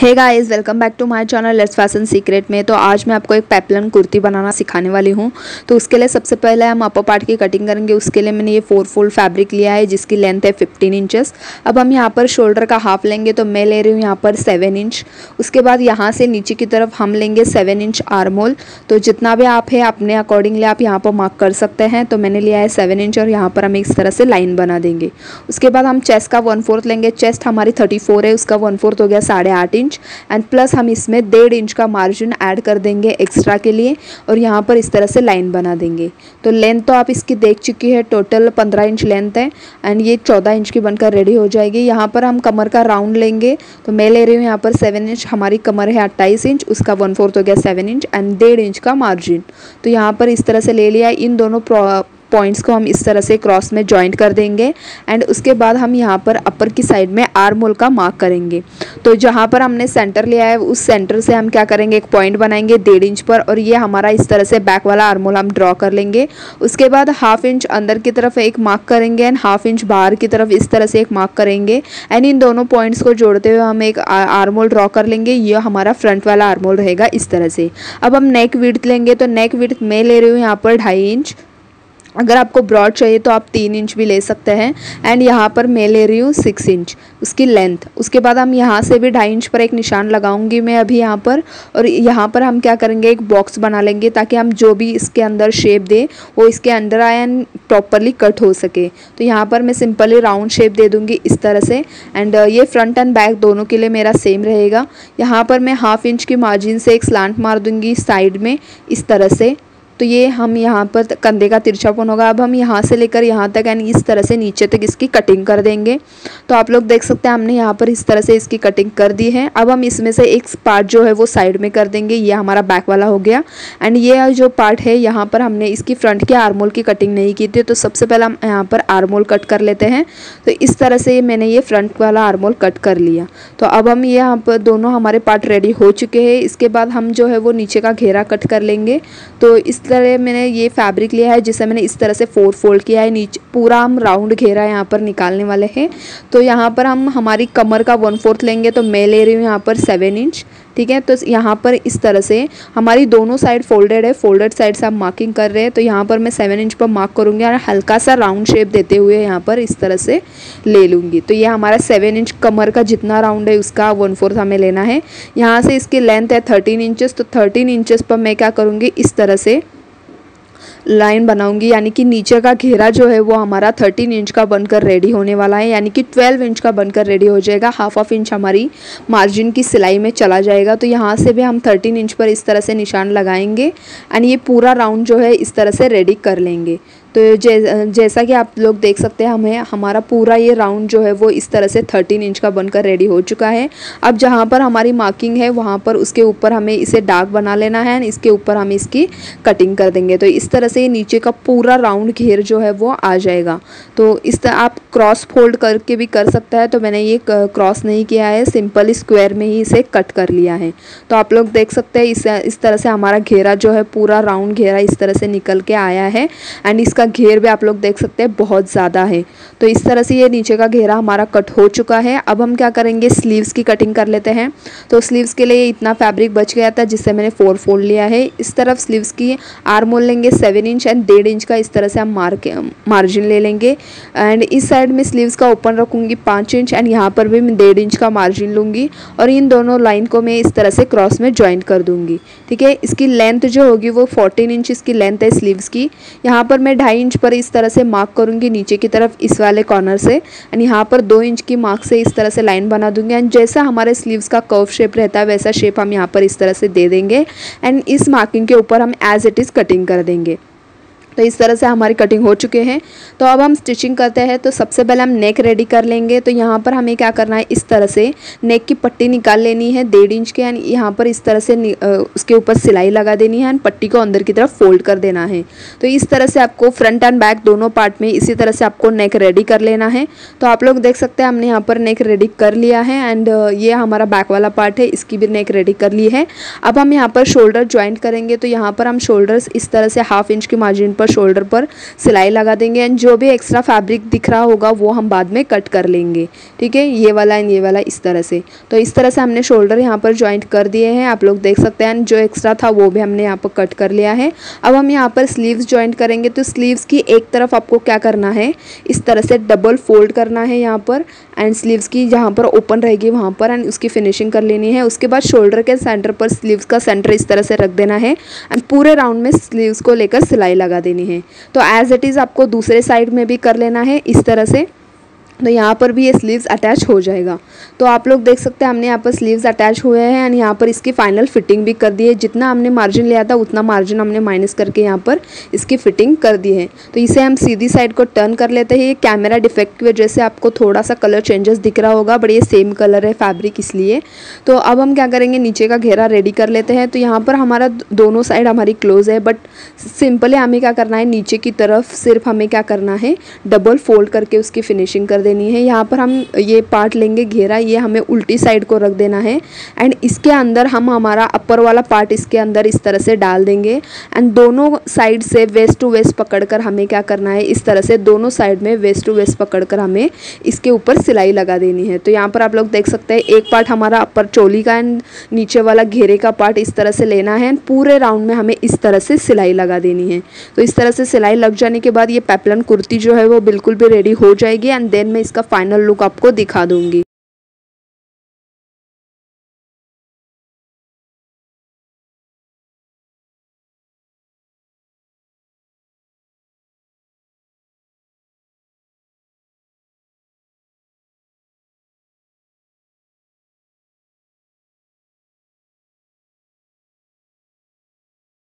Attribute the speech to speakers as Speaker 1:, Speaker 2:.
Speaker 1: Hey guys welcome back to my channel let's fashion secret में। तो आज मैं आपको एक पैपलन कुर्ती बनाना सिखाने वाली हूँ। तो उसके लिए सबसे पहले हम अपर पार्ट की कटिंग करेंगे। उसके लिए मैंने ये फोर फोल्ड फैब्रिक लिया है, जिसकी लेंथ है फिफ्टीन इंचेस अब हम यहाँ पर शोल्डर का हाफ़ लेंगे तो मैं ले रही हूँ यहाँ पर सेवन इंच उसके बाद यहाँ से नीचे की तरफ़ हम लेंगे सेवन इंच आर्मोल तो जितना भी आप है, अपने अकॉर्डिंगली आप यहाँ पर मार्क कर सकते हैं। तो मैंने लिया है सेवन इंच और यहाँ पर हम इस तरह से लाइन बना देंगे। उसके बाद हम चेस्ट का वन फोर्थ लेंगे। चेस्ट हमारी थर्टी है, उसका वन फोर्थ हो गया साढ़े आठ इंच एंड प्लस हम इसमें डेढ़ इंच का मार्जिन ऐड कर देंगे एक्स्ट्रा के लिए और यहाँ पर इस तरह से लाइन बना देंगे। तो लेंथ तो आप इसकी देख चुकी है टोटल पंद्रह इंच लेंथ है एंड ये चौदह इंच की बनकर रेडी हो जाएगी। यहाँ पर हम कमर का राउंड लेंगे तो मैं ले रही हूँ यहाँ पर सेवन इंच हमारी कमर है अट्ठाईस इंच उसका वन फोर्थ हो गया सेवन इंच एंड डेढ़ इंच का मार्जिन तो यहाँ पर इस तरह से ले लिया, इन दोनों पॉइंट्स को हम इस तरह से क्रॉस में ज्वाइंट कर देंगे एंड उसके बाद हम यहाँ पर अपर की साइड में आर्म होल का मार्क करेंगे। तो जहाँ पर हमने सेंटर लिया है, उस सेंटर से हम क्या करेंगे? एक पॉइंट बनाएँगे डेढ़ इंच पर और ये हमारा इस तरह से बैक वाला आर्म हम ड्रॉ कर लेंगे। उसके बाद हाफ़ इंच अंदर की तरफ़ एक मार्क करेंगे एंड हाफ़ इंच बाहर की तरफ़ इस तरह से एक मार्क करेंगे। एंड इन दोनों पॉइंट्स को जोड़ते हुए हम एक आर्म होल ड्रॉ कर लेंगे। ये हमारा फ्रंट वाला आर्म होल रहेगा इस तरह से। अब हम नेक विड्थ लेंगे तो नेक विड्थ मैं ले रही हूँ यहाँ पर ढाई इंच अगर आपको ब्रॉड चाहिए तो आप तीन इंच भी ले सकते हैं। एंड यहाँ पर मैं ले रही हूँ सिक्स इंच उसकी लेंथ उसके बाद हम यहाँ से भी ढाई इंच पर एक निशान लगाऊँगी मैं अभी यहाँ पर। और यहाँ पर हम क्या करेंगे, एक बॉक्स बना लेंगे ताकि हम जो भी इसके अंदर शेप दें, वो इसके अंदर आए एंड प्रॉपरली कट हो सके। तो यहाँ पर मैं सिंपली राउंड शेप दे दूँगी इस तरह से। एंड ये फ्रंट एंड बैक दोनों के लिए मेरा सेम रहेगा। यहाँ पर मैं हाफ़ इंच की मार्जिन से एक स्लांट मार दूँगी साइड में, इस तरह से। तो ये हम यहाँ पर कंधे का तिरछापन होगा। अब हम यहाँ से लेकर यहाँ तक यानी इस तरह से नीचे तक इसकी कटिंग कर देंगे। तो आप लोग देख सकते हैं हमने यहाँ पर इस तरह से इसकी कटिंग कर दी है। अब हम इसमें से एक पार्ट जो है वो साइड में कर देंगे। ये हमारा बैक वाला हो गया। एंड ये जो पार्ट है, यहाँ पर हमने इसकी फ्रंट के आर्मोल की कटिंग नहीं की थी। तो सबसे पहले हम यहाँ पर आर्मोल कट कर लेते हैं। तो इस तरह से मैंने ये फ्रंट वाला आर्मोल कट कर लिया। तो अब हम ये यहाँ पर दोनों हमारे पार्ट रेडी हो चुके हैं। इसके बाद हम जो है वो नीचे का घेरा कट कर लेंगे। तो इस तरह मैंने ये फैब्रिक लिया है, जिसे मैंने इस तरह से फोर फोल्ड किया है। नीचे पूरा हम राउंड घेरा यहाँ पर निकालने वाले हैं। तो यहाँ पर हम हमारी कमर का वन फोर्थ लेंगे तो मैं ले रही हूँ यहाँ पर सेवन इंच ठीक है? तो यहाँ पर इस तरह से हमारी दोनों साइड फोल्डेड है। फोल्डेड साइड से हम मार्किंग कर रहे हैं तो यहाँ पर मैं सेवन इंच पर मार्क करूँगी और हल्का सा राउंड शेप देते हुए यहाँ पर इस तरह से ले लूँगी। तो ये हमारा सेवन इंच कमर का जितना राउंड है, उसका वन फोर्थ हमें लेना है। यहाँ से इसकी लेंथ है थर्टीन इंचेस तो थर्टीन इंचेस पर मैं क्या करूँगी? इस तरह से लाइन बनाऊँगी, यानी कि नीचे का घेरा जो है वो हमारा थर्टीन इंच का बनकर रेडी होने वाला है, यानी कि ट्वेल्व इंच का बनकर रेडी हो जाएगा। हाफ़ ऑफ़ इंच हमारी मार्जिन की सिलाई में चला जाएगा। तो यहाँ से भी हम थर्टीन इंच पर इस तरह से निशान लगाएँगे एंड ये पूरा राउंड जो है इस तरह से रेडी कर लेंगे। तो जै, जैसा कि आप लोग देख सकते हैं हमें हमारा पूरा ये राउंड जो है वो इस तरह से थर्टीन इंच का बनकर रेडी हो चुका है। अब जहाँ पर हमारी मार्किंग है वहाँ पर उसके ऊपर हमें इसे डार्क बना लेना है इसके ऊपर हम इसकी कटिंग कर देंगे। तो इस तरह से नीचे का पूरा राउंड घेर जो है वो आ जाएगा। तो इस तरह आप क्रॉस फोल्ड करके भी कर सकता है तो मैंने ये क्रॉस नहीं किया है सिंपल स्क्वायर में ही इसे कट कर लिया है। तो आप लोग देख सकते हैं इस इस तरह से हमारा घेरा जो है पूरा राउंड घेरा इस तरह से निकल के आया है। एंड इसका इसका घेर भी आप लोग देख सकते हैं, बहुत ज़्यादा है। तो इस तरह से ये नीचे का घेरा हमारा कट हो चुका है। अब हम क्या करेंगे स्लीव्स की कटिंग कर लेते हैं। तो स्लीव्स के लिए इतना फैब्रिक बच गया था, जिससे मैंने फोर फोल्ड लिया है। इस तरफ़ स्लीव्स की आर मोल लेंगे सेवन इंच एंड डेढ़ इंच का इस तरह से हम मार के मार्जिन ले लेंगे। एंड इस साइड में स्लीव्स का ओपन रखूँगी पाँच इंच एंड यहाँ पर भी मैं डेढ़ इंच का मार्जिन लूँगी। और इन दोनों लाइन को मैं इस तरह से क्रॉस में ज्वाइंट कर दूँगी। ठीक है? इसकी लेंथ जो होगी वो फोर्टीन इंच इसकी लेंथ है स्लीव्स की। यहाँ पर मैं इंच पर इस तरह से मार्क करूँगी नीचे की तरफ़ इस वाले कॉर्नर से। एंड यहाँ पर दो इंच की मार्क से इस तरह से लाइन बना दूँगी। एंड जैसा हमारे स्लीव्स का कर्व शेप रहता है, वैसा शेप हम यहाँ पर इस तरह से दे देंगे। एंड इस मार्किंग के ऊपर हम एज इट इज़ कटिंग कर देंगे। तो इस तरह से हमारी कटिंग हो चुके हैं। तो अब हम स्टिचिंग करते हैं तो सबसे पहले हम नेक रेडी कर लेंगे। तो यहाँ पर हमें क्या करना है, इस तरह से नेक की पट्टी निकाल लेनी है, डेढ़ इंच के, यानी यहाँ पर इस तरह से उसके ऊपर सिलाई लगा देनी है एंड पट्टी को अंदर की तरफ़ फोल्ड कर देना है। तो इस तरह से आपको फ्रंट एंड बैक दोनों पार्ट में इसी तरह से आपको नेक रेडी कर लेना है। तो आप लोग देख सकते हैं, हमने यहाँ पर नेक रेडी कर लिया है एंड ये हमारा बैक वाला पार्ट है, इसकी भी नेक रेडी कर ली है। अब हम यहाँ पर शोल्डर ज्वाइंट करेंगे तो यहाँ पर हम शोल्डर्स इस तरह से हाफ़ इंच की मार्जिन पर शोल्डर पर सिलाई लगा देंगे एंड जो भी एक्स्ट्रा फैब्रिक दिख रहा होगा वो हम बाद में कट कर लेंगे। ठीक है? ये वाला एंड ये वाला इस तरह से। तो इस तरह से हमने शोल्डर यहाँ पर ज्वाइंट कर दिए हैं। आप लोग देख सकते हैं जो एक्स्ट्रा था वो भी हमने यहाँ पर कट कर लिया है। अब हम यहाँ पर स्लीव्स ज्वाइंट करेंगे। तो स्लीव्स की एक तरफ़ आपको क्या करना है? इस तरह से डबल फोल्ड करना है यहाँ पर एंड स्लीव्स की जहाँ पर ओपन रहेगी वहाँ पर एंड उसकी फिनिशिंग कर लेनी है। उसके बाद शोल्डर के सेंटर पर स्लीव्स का सेंटर इस तरह से रख देना है। एंड पूरे राउंड में स्लीव्स को लेकर सिलाई लगा देनी है। तो एज इट इज़ आपको दूसरे साइड में भी कर लेना है, इस तरह से। तो यहाँ पर भी ये स्लीव्स अटैच हो जाएगा। तो आप लोग देख सकते हैं हमने यहाँ पर स्लीव्स अटैच हुए हैं एंड यहाँ पर इसकी फाइनल फिटिंग भी कर दी है। जितना हमने मार्जिन लिया था, उतना मार्जिन हमने माइनस करके यहाँ पर इसकी फिटिंग कर दी है। तो इसे हम सीधी साइड को टर्न कर लेते हैं। ये कैमरा डिफेक्ट की वजह से आपको थोड़ा सा कलर चेंजेस दिख रहा होगा बट ये सेम कलर है फैब्रिक इसलिए। तो अब हम क्या करेंगे, नीचे का घेरा रेडी कर लेते हैं। तो यहाँ पर हमारा दोनों साइड हमारी क्लोज है बट सिंपली हमें क्या करना है, नीचे की तरफ़ सिर्फ़ हमें क्या करना है डबल फोल्ड करके उसकी फिनिशिंग कर देनी है। यहाँ पर हम ये पार्ट लेंगे घेरा। ये हमें उल्टी साइड को रख देना है। एंड इसके अंदर हम हमारा अपर वाला पार्ट इसके अंदर इस तरह से डाल देंगे। एंड दोनों साइड से वेस्ट टू वेस्ट पकड़कर हमें क्या करना है? इस तरह से दोनों साइड में वेस्ट टू वेस्ट पकड़कर हमें इसके ऊपर सिलाई लगा देनी है। तो यहाँ पर आप लोग देख सकते हैं, एक पार्ट हमारा अपर चोली का एंड नीचे वाला घेरे का पार्ट इस तरह से लेना है। एंड पूरे राउंड में हमें इस तरह से सिलाई लगा देनी है। तो इस तरह से सिलाई लग जाने के बाद ये पैपलन कुर्ती जो है वो बिल्कुल भी रेडी हो जाएगी। एंड देन मैं इसका फाइनल लुक आपको दिखा दूँगी।